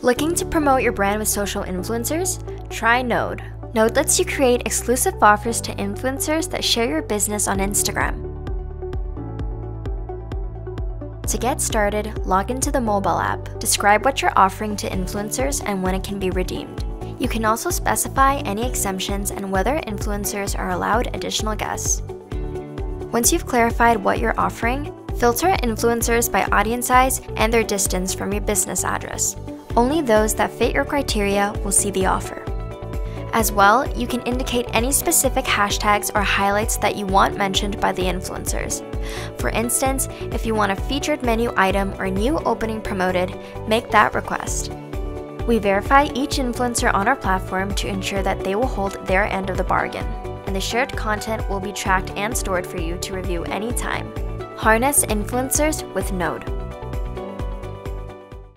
Looking to promote your brand with social influencers? Try Node. Node lets you create exclusive offers to influencers that share your business on Instagram. To get started, log into the mobile app, describe what you're offering to influencers and when it can be redeemed. You can also specify any exemptions and whether influencers are allowed additional guests. Once you've clarified what you're offering, filter influencers by audience size and their distance from your business address. Only those that fit your criteria will see the offer. As well, you can indicate any specific hashtags or highlights that you want mentioned by the influencers. For instance, if you want a featured menu item or new opening promoted, make that request. We verify each influencer on our platform to ensure that they will hold their end of the bargain, and the shared content will be tracked and stored for you to review anytime. Harness influencers with Node.